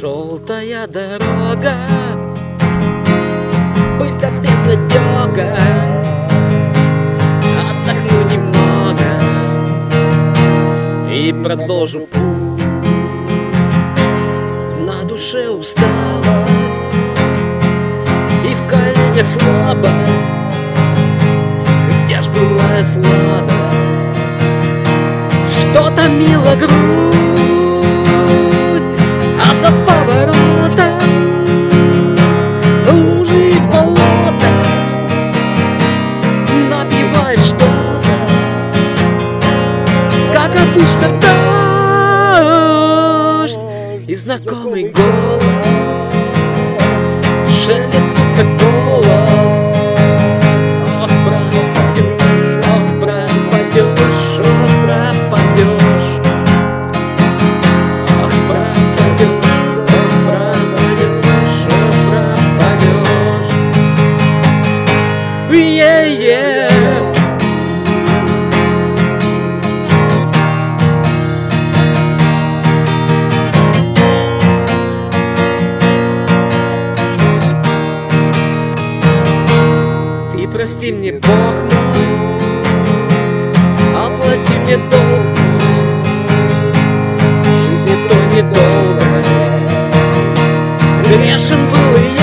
Желтая дорога. Пыль да безнадега Отдохну немного. И продолжу путь. На душе усталость. И в коленях слабость. Где ж бывает сладость Что-то мило грудь знакомый голос Шелестит как голос Ох, прости мне, Бог мой, оплати мне долг. Жизни то недолго. Грешен был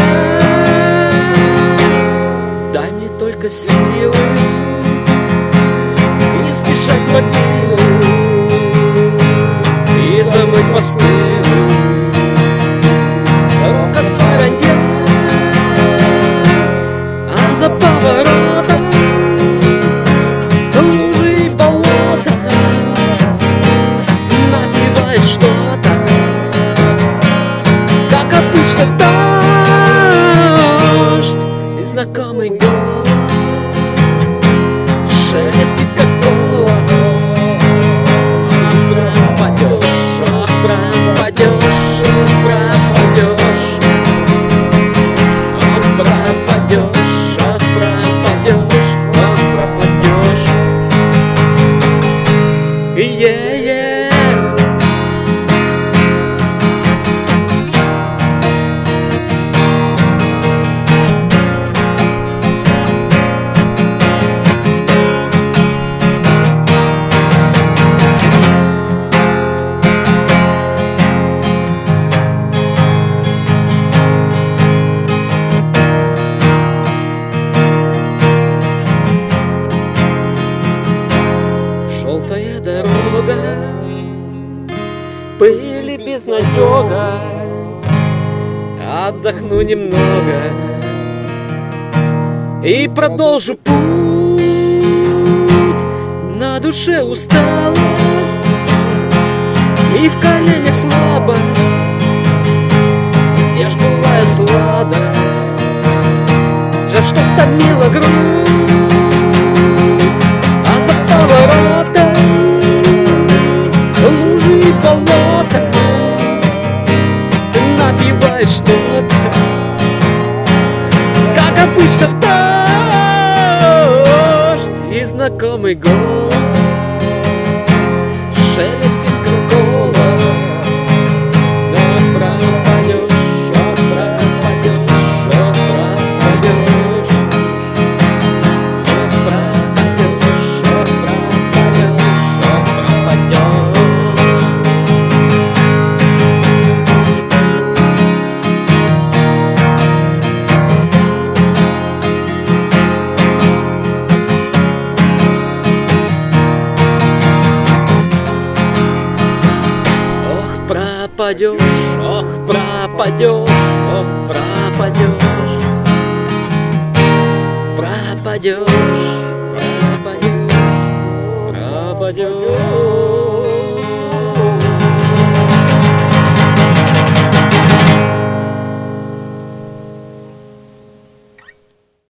yeah. Безнадега Отдохну немного И продолжу путь. На душе усталость И в коленях слабость. Где ж бывает сладость? За что томила грудь обычно дождь И знакомый голос Шелестит пропадешь, ох, пропадешь, ох, пропадешь. Пропадешь, пропадешь, пропадешь